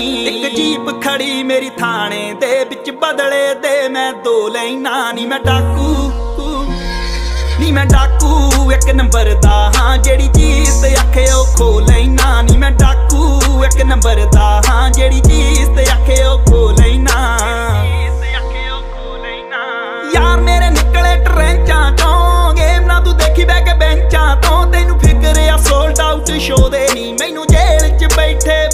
ਇੱਕ ਜੀਪ ਖੜੀ ਮੇਰੀ ਥਾਣੇ ਦੇ ਵਿੱਚ ਬਦਲੇ ਦੇ ਮੈਂ ਦੋ ਲੈਣਾ ਨਹੀਂ ਮੈਂ ਡਾਕੂ। ਨਹੀਂ ਮੈਂ ਡਾਕੂ, ਇੱਕ ਨੰਬਰ ਦਾ ਹਾਂ, ਜਿਹੜੀ ਚੀਜ਼ ਤੇ ਆਖੇ ਉਹ ਖੋ ਲੈਣਾ ਨਹੀਂ ਮੈਂ ਡਾਕੂ। ਇੱਕ ਨੰਬਰ ਦਾ ਹਾਂ, ਜਿਹੜੀ ਚੀਜ਼ ਤੇ ਆਖੇ ਉਹ ਖੋ ਲੈਣਾ ਯਾਰ ਮੇਰੇ ਨਿਕਲੇ ਟਰੈਂਚਾਂ ਤੋਂ ਗੇਮ ਤੂੰ ਦੇਖੀ ਬੈ ਕੇ ਬੈਂਚਾਂ ਤੋਂ। ਤੈਨੂੰ ਫਿਕਰ ਆਊਟ ਸ਼ੋ ਦੇ ਨਹੀਂ ਮੈਨੂੰ ਜੇਲ੍ਹ 'ਚ ਬੈਠੇ